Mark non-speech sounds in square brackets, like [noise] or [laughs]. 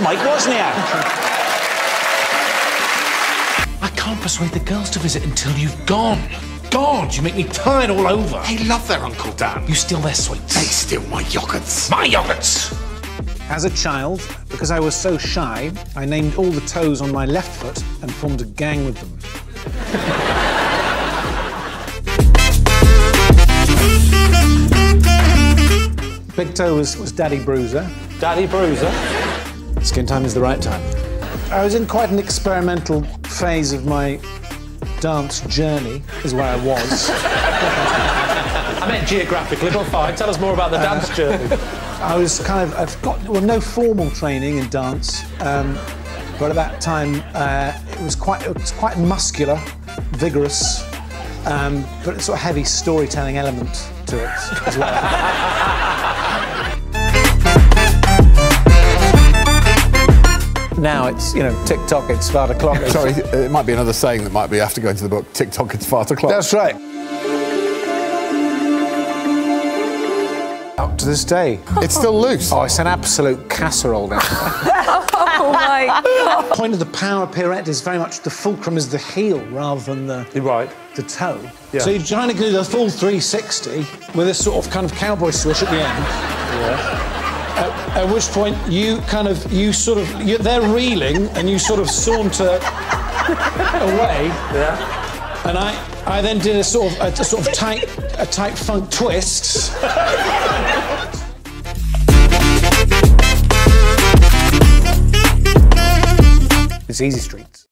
That's Mike Wozniak. I can't persuade the girls to visit until you've gone. God, you make me tired all over. They love their Uncle Dan. You steal their sweets. They steal my yogurts. My yogurts! As a child, because I was so shy, I named all the toes on my left foot and formed a gang with them. Big toe was, was Daddy Bruiser. Daddy Bruiser. Skin time is the right time. I was in quite an experimental phase of my dance journey, is where I was. [laughs] I meant geographically, but fine. Tell us more about the dance journey. I was kind of, I've got, well, no formal training in dance, um, but at that time uh, it was quite, it was quite muscular, vigorous, um, but a sort of heavy storytelling element to it as well. [laughs] now it's, you know, TikTok, it's five o'clock. [laughs] Sorry, it might be another saying that might be after going to the book. TikTok, it's far too clock. That's right. Up to this day. It's still loose. Oh, it's an absolute casserole now. [laughs] Oh my [laughs] God. the point of the power pirouette is very much the fulcrum is the heel rather than the You're right. the toe. Yeah. So you're trying to do the full 360 with a sort of kind of cowboy swish at the end. At, at which point you kind of you sort of you, they're reeling and you sort of saunter away. Yeah. And I I then did a sort of a, a sort of tight a tight funk twist. It's easy streets.